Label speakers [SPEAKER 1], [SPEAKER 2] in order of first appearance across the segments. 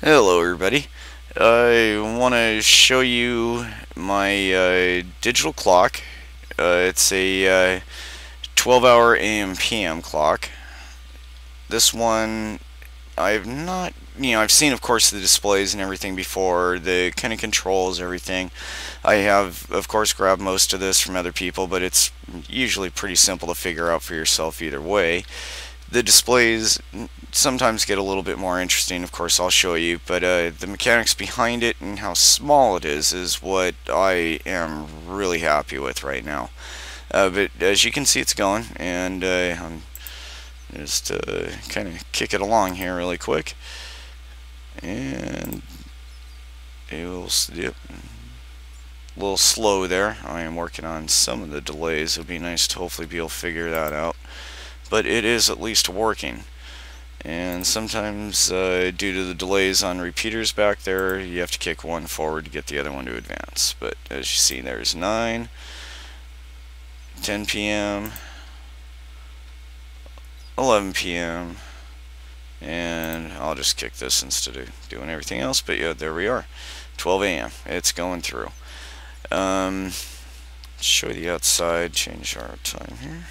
[SPEAKER 1] Hello everybody. I want to show you my uh, digital clock. Uh, it's a uh, 12 hour AM PM clock. This one I've not, you know, I've seen of course the displays and everything before, the kind of controls, everything. I have of course grabbed most of this from other people, but it's usually pretty simple to figure out for yourself either way. The displays sometimes get a little bit more interesting, of course I'll show you, but uh, the mechanics behind it and how small it is is what I am really happy with right now. Uh, but as you can see it's going, and uh, I'm just uh, kind of kick it along here really quick. And it will, yep, a little slow there. I am working on some of the delays. It would be nice to hopefully be able to figure that out but it is at least working. And sometimes, uh, due to the delays on repeaters back there, you have to kick one forward to get the other one to advance. But as you see, there's 9, 10 p.m., 11 p.m., and I'll just kick this instead of doing everything else. But yeah, there we are, 12 a.m. It's going through. Um, show the outside, change our time here.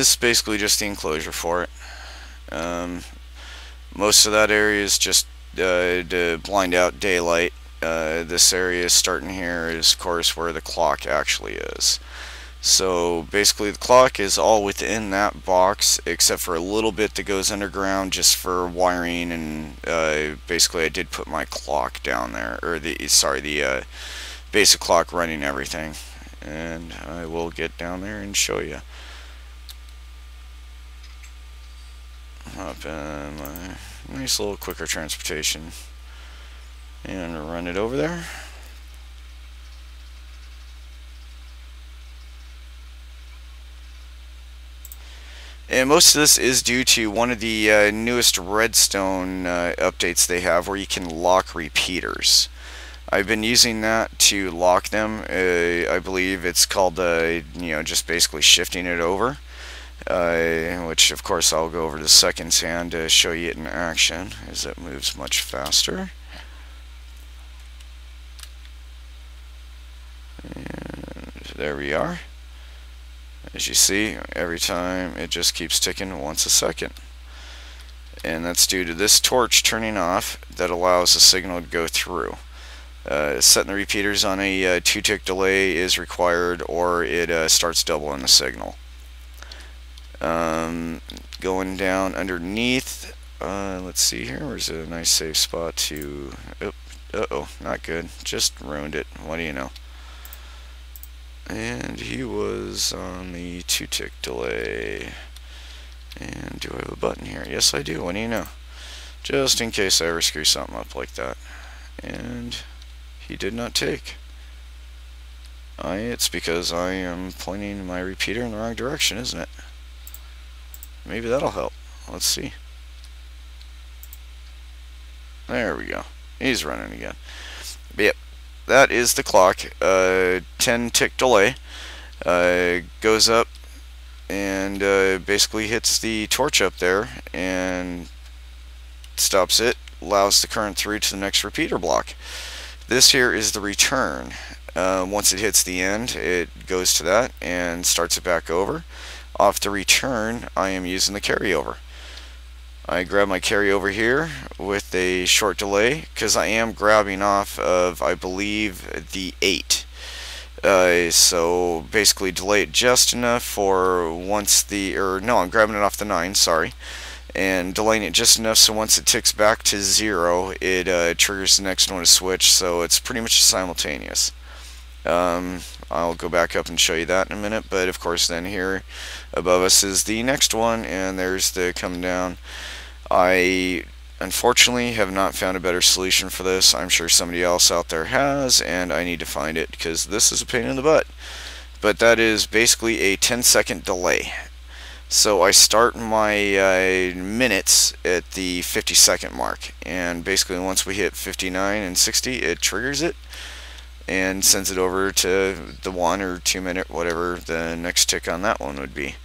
[SPEAKER 1] This is basically just the enclosure for it. Um, most of that area is just uh, to blind out daylight. Uh, this area starting here is of course where the clock actually is. So basically the clock is all within that box except for a little bit that goes underground just for wiring and uh, basically I did put my clock down there or the sorry the uh, basic clock running everything and I will get down there and show you. Hop in my nice little quicker transportation and run it over there. And most of this is due to one of the uh, newest Redstone uh, updates they have where you can lock repeaters. I've been using that to lock them. Uh, I believe it's called, uh, you know, just basically shifting it over uh, which of course I'll go over to seconds hand to show you it in action as it moves much faster. And there we are. As you see, every time it just keeps ticking once a second. And that's due to this torch turning off that allows the signal to go through. Uh, setting the repeaters on a uh, two tick delay is required or it uh, starts doubling the signal. Um, going down underneath, uh, let's see here, where's a nice safe spot to, oh, uh-oh, not good, just ruined it, what do you know. And he was on the two-tick delay. And do I have a button here? Yes, I do. What do you know? Just in case I ever screw something up like that. And he did not take. I, it's because I am pointing my repeater in the wrong direction, isn't it? Maybe that'll help. Let's see. There we go. He's running again. But yep, that is the clock. Uh, 10 tick delay. Uh, goes up and uh, basically hits the torch up there and stops it, allows the current through to the next repeater block. This here is the return. Uh, once it hits the end, it goes to that and starts it back over off the return, I am using the carryover. I grab my carryover here with a short delay because I am grabbing off of, I believe, the 8. Uh, so basically delay it just enough for once the, or no, I'm grabbing it off the 9, sorry. And delaying it just enough so once it ticks back to 0, it uh, triggers the next one to switch, so it's pretty much simultaneous. Um, I'll go back up and show you that in a minute, but of course then here above us is the next one, and there's the come down. I unfortunately have not found a better solution for this. I'm sure somebody else out there has, and I need to find it because this is a pain in the butt. But that is basically a 10 second delay. So I start my uh, minutes at the 50 second mark, and basically once we hit 59 and 60, it triggers it and sends it over to the one or two minute whatever the next tick on that one would be.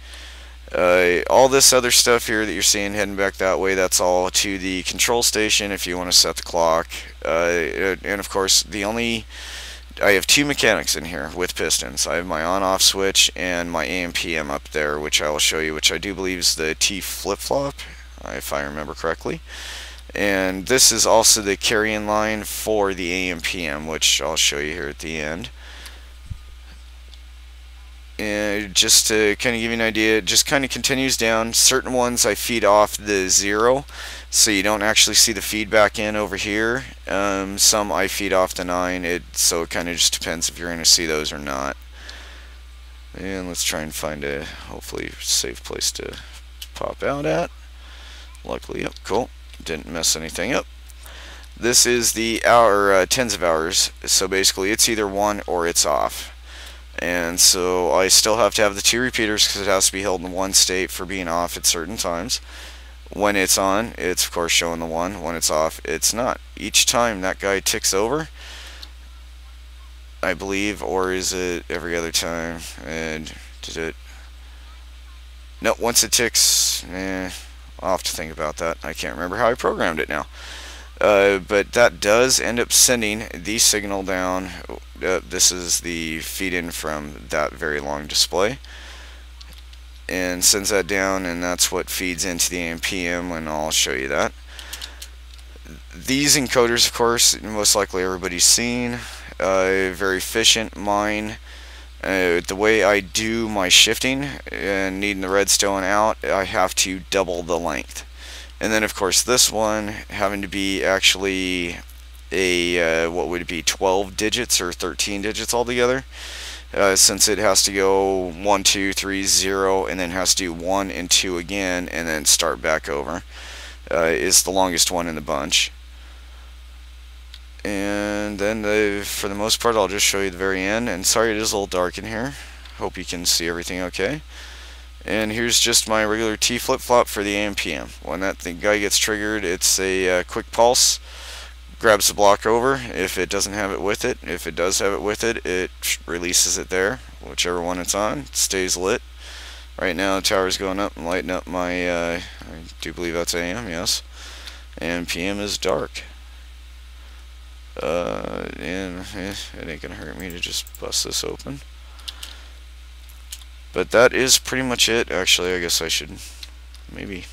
[SPEAKER 1] Uh, all this other stuff here that you're seeing heading back that way, that's all to the control station if you want to set the clock. Uh, and of course, the only I have two mechanics in here with pistons. I have my on-off switch and my AM/PM up there, which I will show you, which I do believe is the T flip-flop, if I remember correctly. And this is also the carrying line for the AM/PM, which I'll show you here at the end. And just to kind of give you an idea, it just kind of continues down. Certain ones I feed off the zero, so you don't actually see the feedback in over here. Um, some I feed off the 9, it so it kind of just depends if you're going to see those or not. And let's try and find a hopefully safe place to pop out at. Luckily, yep, cool. Didn't mess anything up. This is the hour, uh, tens of hours, so basically it's either one or it's off. And so I still have to have the two repeaters because it has to be held in one state for being off at certain times. When it's on, it's of course showing the one. When it's off, it's not. Each time that guy ticks over, I believe, or is it every other time? And did it? No, once it ticks, eh, I'll have to think about that. I can't remember how I programmed it now. Uh, but that does end up sending the signal down. Uh, this is the feed in from that very long display and sends that down and that's what feeds into the AM/PM and I'll show you that. These encoders of course most likely everybody's seen uh, very efficient mine uh, the way I do my shifting and needing the redstone out I have to double the length and then of course this one having to be actually a uh, what would be 12 digits or 13 digits altogether uh, since it has to go 1, 2, 3, 0, and then has to do 1 and 2 again, and then start back over, uh, is the longest one in the bunch. And then the, for the most part, I'll just show you the very end. And sorry it is a little dark in here. Hope you can see everything okay. And here's just my regular T flip-flop for the AM/PM. When that guy gets triggered, it's a uh, quick pulse grabs the block over if it doesn't have it with it. If it does have it with it, it releases it there. Whichever one it's on, it stays lit. Right now the tower's going up and lighting up my, uh, I do believe that's AM, yes. And PM is dark. Uh, and eh, it ain't gonna hurt me to just bust this open. But that is pretty much it. Actually, I guess I should maybe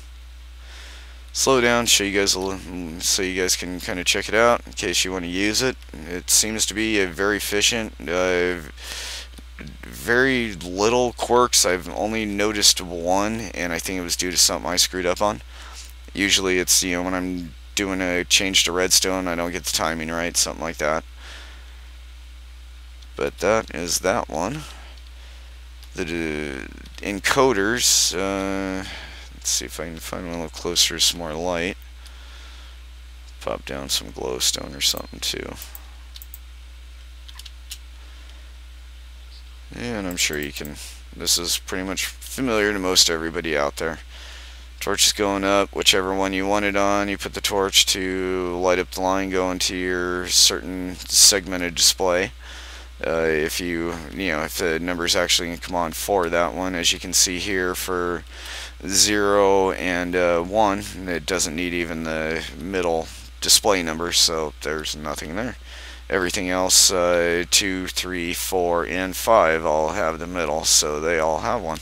[SPEAKER 1] slow down, show you guys a little, so you guys can kind of check it out in case you want to use it. It seems to be a very efficient, uh, very little quirks. I've only noticed one, and I think it was due to something I screwed up on. Usually it's, you know, when I'm doing a change to redstone, I don't get the timing right, something like that. But that is that one. The encoders, uh, Let's see if I can find one a little closer, some more light. Pop down some glowstone or something too. And I'm sure you can, this is pretty much familiar to most everybody out there. Torch is going up, whichever one you want it on, you put the torch to light up the line going to your certain segmented display. Uh, if you, you know, if the numbers actually come on for that one, as you can see here for 0 and uh, 1 it doesn't need even the middle display number so there's nothing there everything else uh, 2 3 4 and 5 all have the middle so they all have one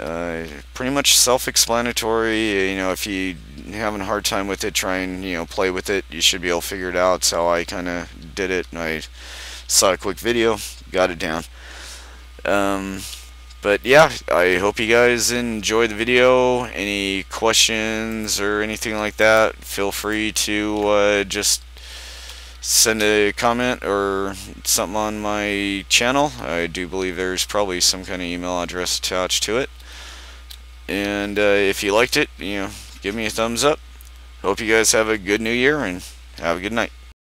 [SPEAKER 1] uh, pretty much self-explanatory you know if you having a hard time with it try and you know play with it you should be able to figure it out so I kind of did it and I saw a quick video got it down um, but yeah, I hope you guys enjoyed the video. Any questions or anything like that, feel free to uh, just send a comment or something on my channel. I do believe there's probably some kind of email address attached to it. And uh, if you liked it, you know, give me a thumbs up. Hope you guys have a good new year and have a good night.